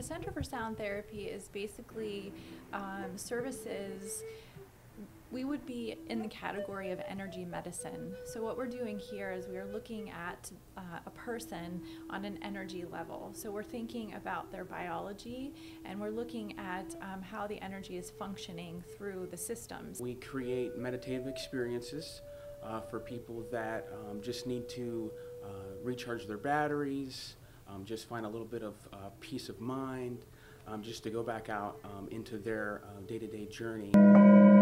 The Center for Sound Therapy is basically um, services. We would be in the category of energy medicine. So, what we're doing here is we are looking at uh, a person on an energy level. So, we're thinking about their biology and we're looking at um, how the energy is functioning through the systems. We create meditative experiences uh, for people that um, just need to uh, recharge their batteries, um, just find a little bit of uh, peace of mind, um, just to go back out um, into their day to day journey.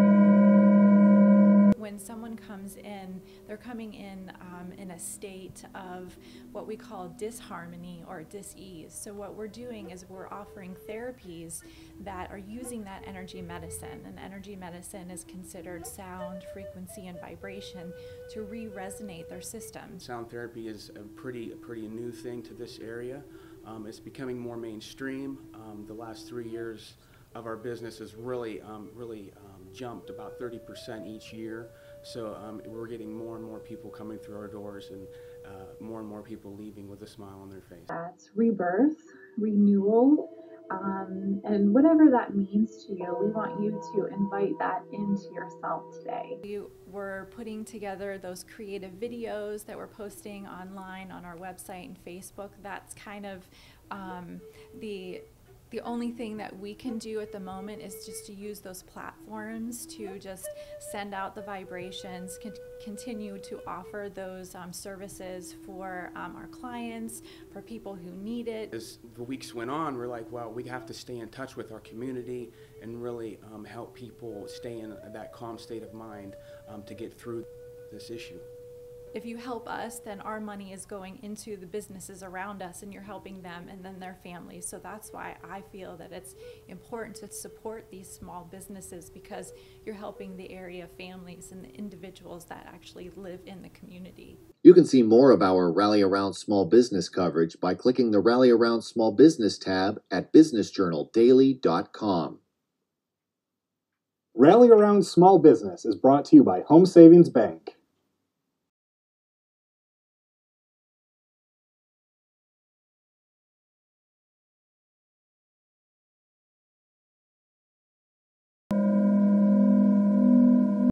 Comes in, they're coming in um, in a state of what we call disharmony or dis-ease. So what we're doing is we're offering therapies that are using that energy medicine. And energy medicine is considered sound, frequency, and vibration to re-resonate their system. Sound therapy is a pretty, a pretty new thing to this area. Um, it's becoming more mainstream. Um, the last three years of our business has really, um, really um, jumped about 30% each year. So um, we're getting more and more people coming through our doors and uh, more and more people leaving with a smile on their face. That's rebirth, renewal, um, and whatever that means to you, we want you to invite that into yourself today. We were putting together those creative videos that we're posting online on our website and Facebook. That's kind of um, the the only thing that we can do at the moment is just to use those platforms to just send out the vibrations, con- continue to offer those um, services for um, our clients, for people who need it. As the weeks went on, we're like, well, we have to stay in touch with our community and really um, help people stay in that calm state of mind um, to get through this issue if you help us, then our money is going into the businesses around us and you're helping them and then their families. So that's why I feel that it's important to support these small businesses because you're helping the area families and the individuals that actually live in the community. You can see more of our Rally Around Small Business coverage by clicking the Rally Around Small Business tab at businessjournaldaily.com. Rally Around Small Business is brought to you by Home Savings Bank.